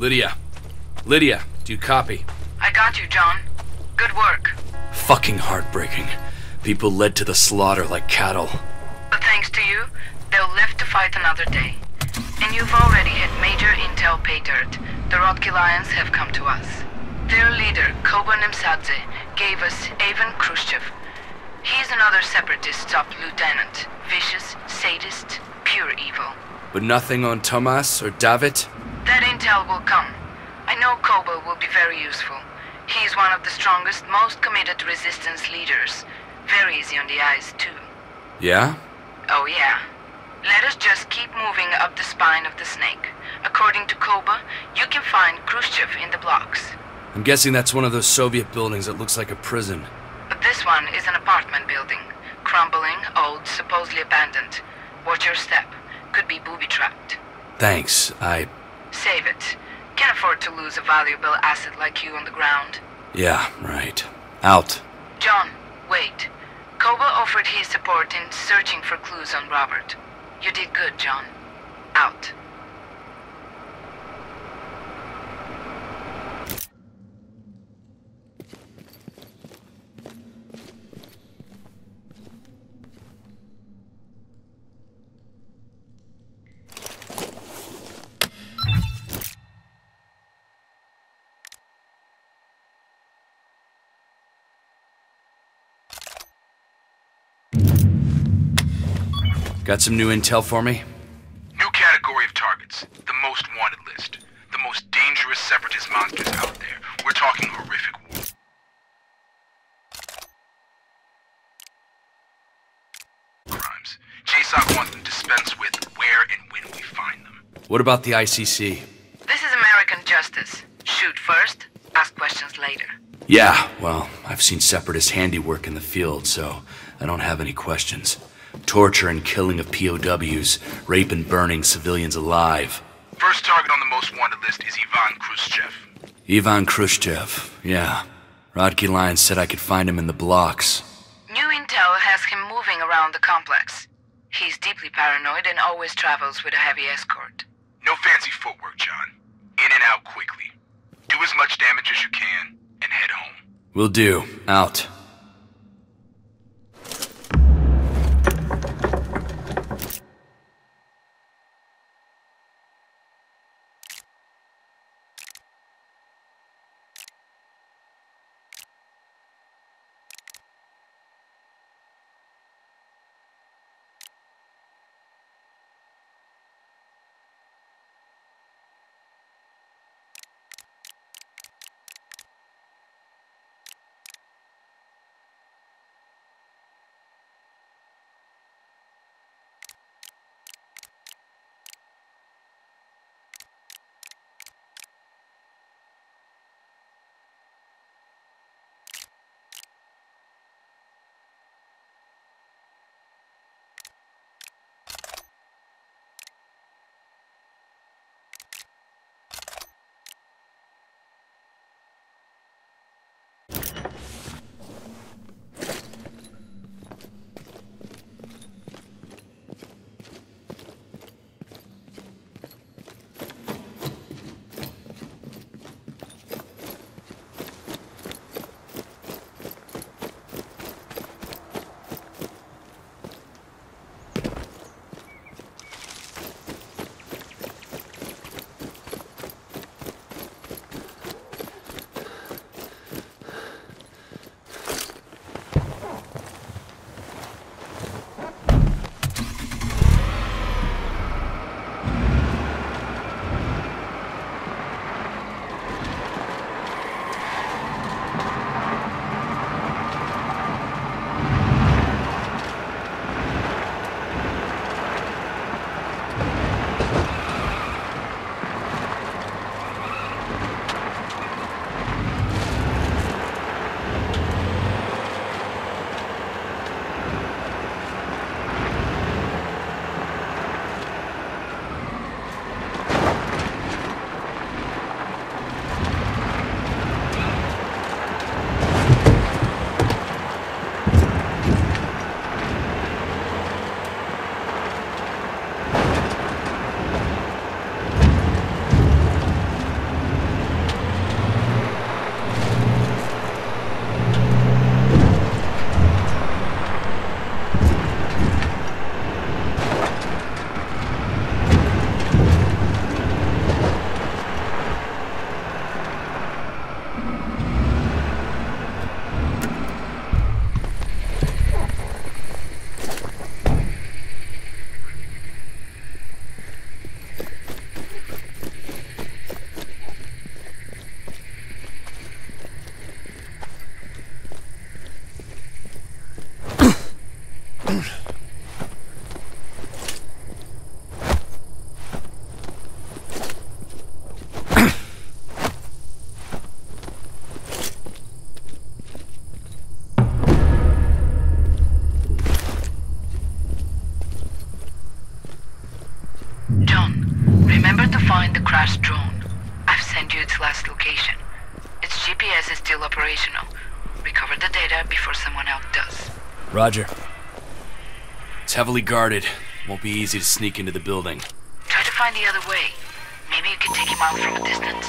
Lydia. Lydia, do you copy? I got you, John. Good work. Fucking heartbreaking. People led to the slaughter like cattle. But thanks to you, they'll live to fight another day. And you've already had major intel pay dirt. The Rodki Lions have come to us. Their leader, Koba Nimsadze, gave us Ivan Khrushchev. He's another separatist top lieutenant. Vicious, sadist, pure evil. But nothing on Tomas or David? That intel will come. I know Koba will be very useful. He's one of the strongest, most committed resistance leaders. Very easy on the eyes, too. Yeah? Oh, yeah. Let us just keep moving up the spine of the snake. According to Koba, you can find Khrushchev in the blocks. I'm guessing that's one of those Soviet buildings that looks like a prison. But this one is an apartment building. Crumbling, old, supposedly abandoned. Watch your step. Could be booby-trapped. Thanks, I... Save it. Can't afford to lose a valuable asset like you on the ground. Yeah, right. Out. John, wait. Koba offered his support in searching for clues on Robert. You did good, John. Out. Got some new intel for me? New category of targets. The most wanted list. The most dangerous separatist monsters out there. We're talking horrific war. crimes. JSOC wants them dispensed with where and when we find them. What about the ICC? This is American justice. Shoot first, ask questions later. Yeah, well, I've seen separatist handiwork in the field, so I don't have any questions. Torture and killing of POWs, rape and burning civilians alive. First target on the most wanted list is Ivan Khrushchev. Ivan Khrushchev, yeah. Rodki Lions said I could find him in the blocks. New intel has him moving around the complex. He's deeply paranoid and always travels with a heavy escort. No fancy footwork, John. In and out quickly. Do as much damage as you can, and head home. Will do. Out. Find the crashed drone. I've sent you its last location. Its GPS is still operational. Recover the data before someone else does. Roger. It's heavily guarded. Won't be easy to sneak into the building. Try to find the other way. Maybe you can take him out from a distance.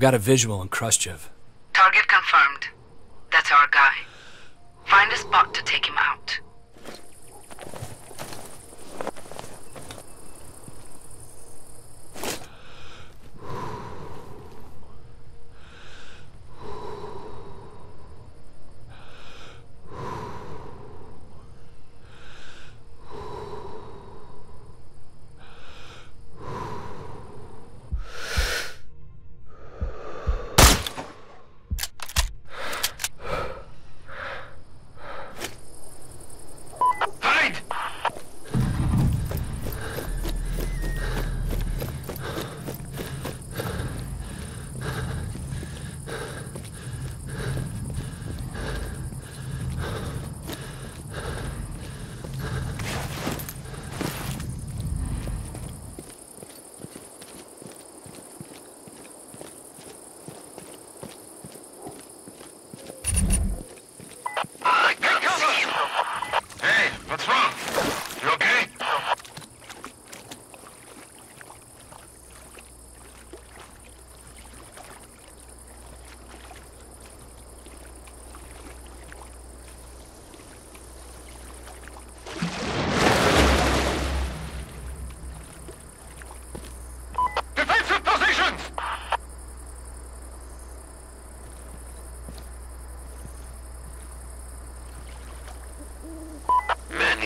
I've got a visual on Khrushchev.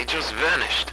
He just vanished.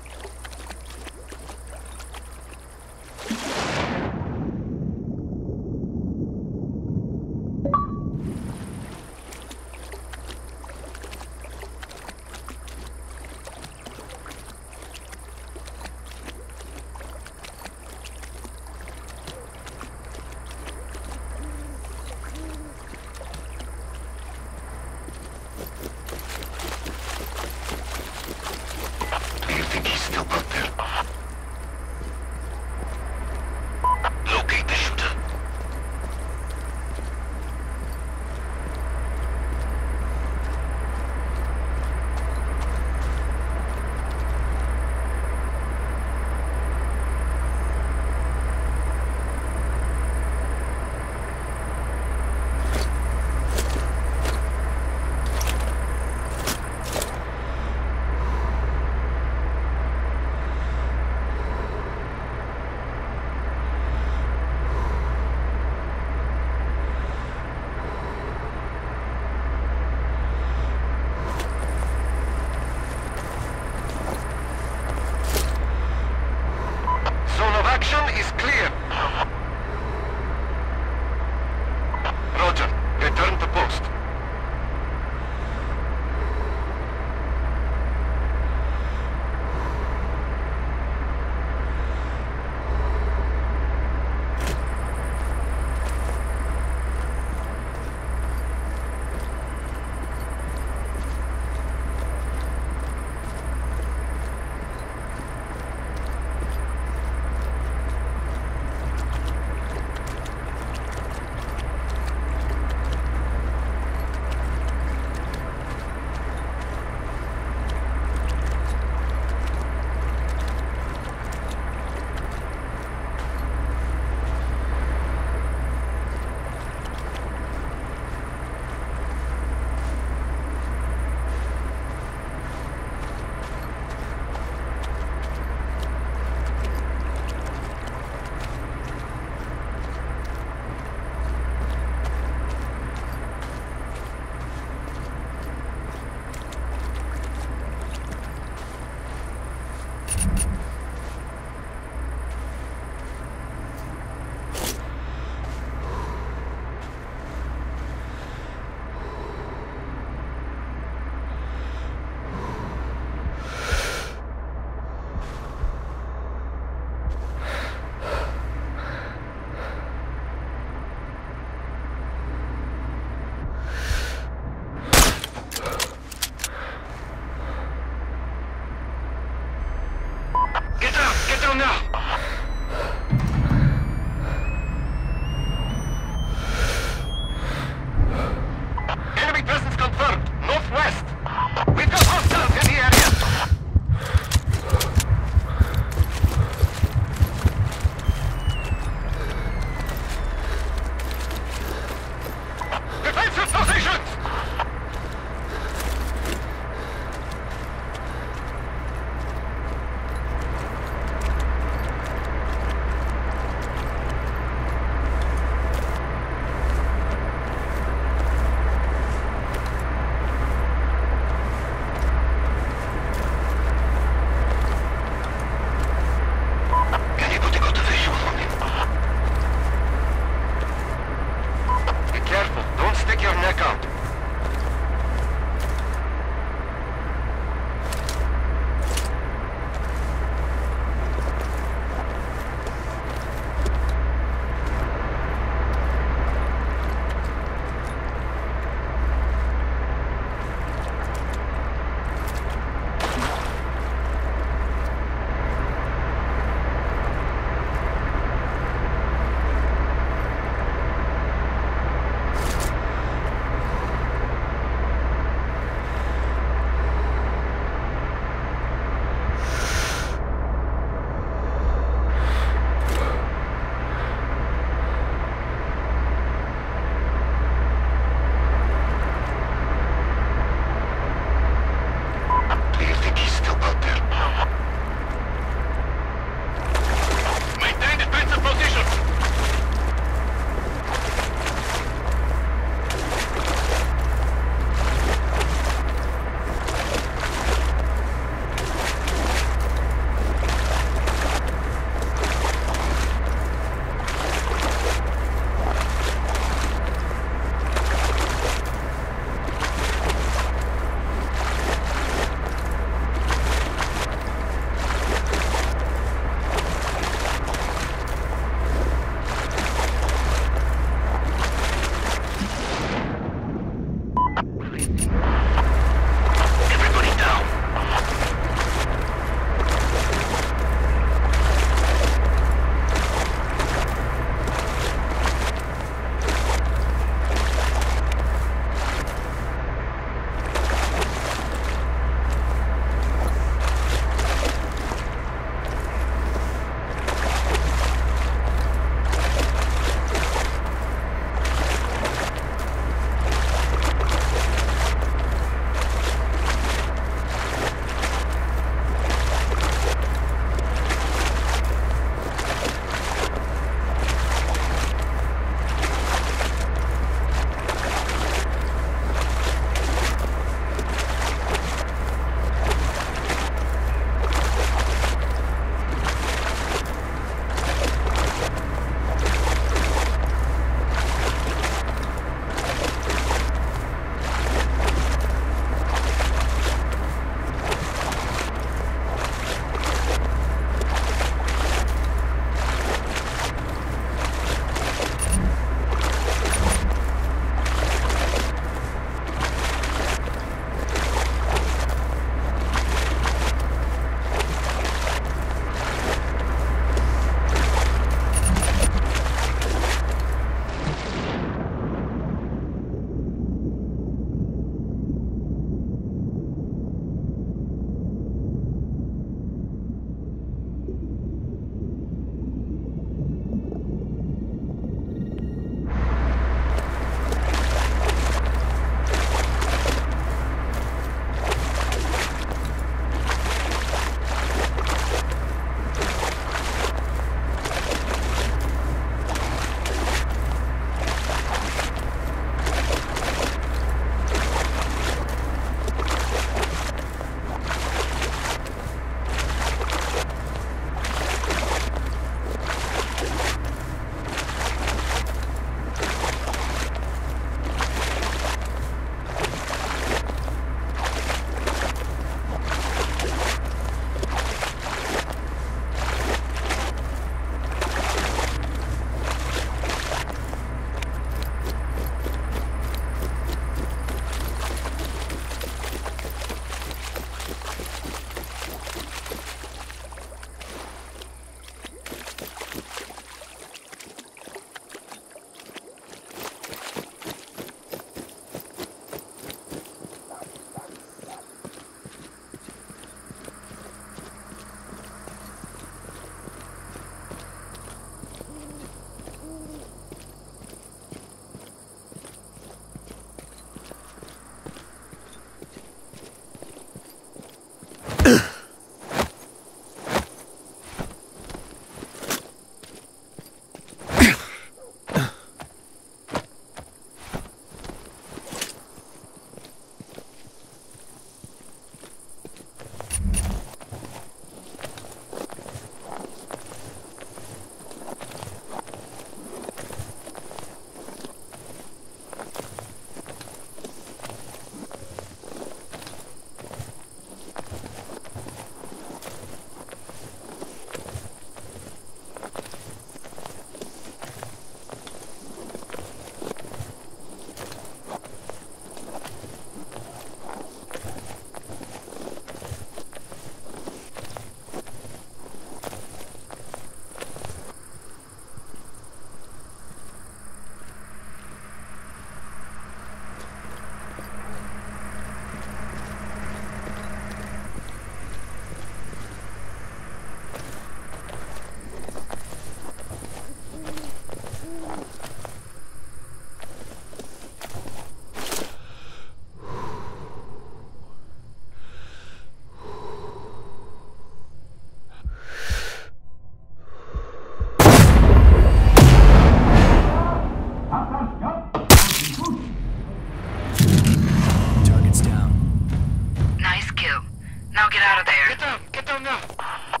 Now get out of there. Get down, get down now.